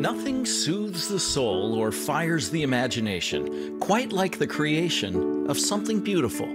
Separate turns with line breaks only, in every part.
Nothing soothes the soul or fires the imagination quite like the creation of something beautiful.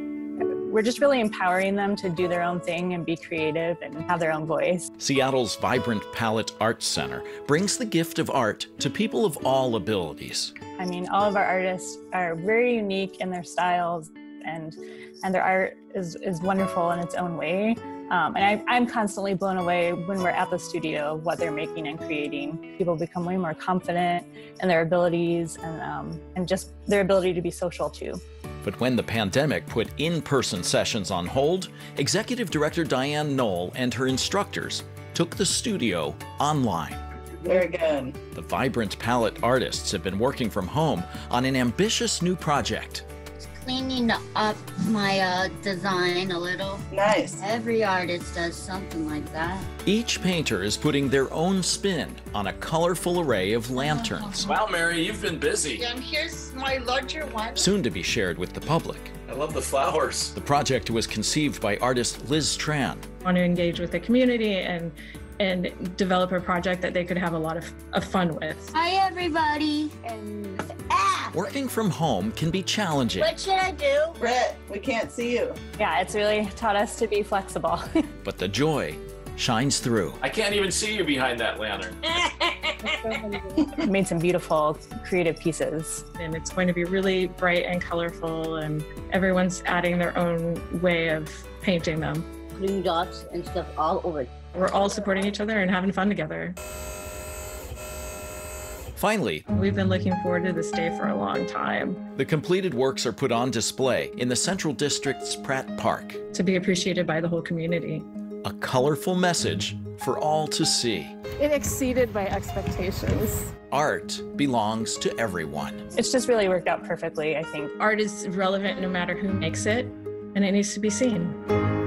We're just really empowering them to do their own thing and be creative and have their own voice.
Seattle's Vibrant Palette Arts Center brings the gift of art to people of all abilities.
I mean, all of our artists are very unique in their styles and and their art is, is wonderful in its own way. Um, and I, am constantly blown away when we're at the studio of what they're making and creating. People become way more confident in their abilities and, um, and just their ability to be social too.
But when the pandemic put in person sessions on hold, Executive Director Diane Knoll and her instructors took the studio online.
Very good.
The Vibrant Palette artists have been working from home on an ambitious new project
cleaning up my uh, design a little.
Nice.
Every artist does something like that.
Each painter is putting their own spin on a colorful array of lanterns.
Wow, Mary, you've been busy.
And here's my larger one.
Soon to be shared with the public.
I love the flowers.
The project was conceived by artist Liz Tran.
I want to engage with the community and and develop a project that they could have a lot of, of fun with.
Hi, everybody. And
ah! Working from home can be challenging.
What should I do?
Brett, we can't see you.
Yeah, it's really taught us to be flexible.
but the joy shines through.
I can't even see you behind that lantern.
made some beautiful creative pieces.
And it's going to be really bright and colorful, and everyone's adding their own way of painting them.
Putting dots and stuff all over
we're all supporting each other and having fun together.
Finally,
we've been looking forward to this day for a long time.
The completed works are put on display in the Central District's Pratt Park.
To be appreciated by the whole community.
A colorful message for all to see.
It exceeded my expectations.
Art belongs to everyone.
It's just really worked out perfectly, I think.
Art is relevant no matter who makes it, and it needs to be seen.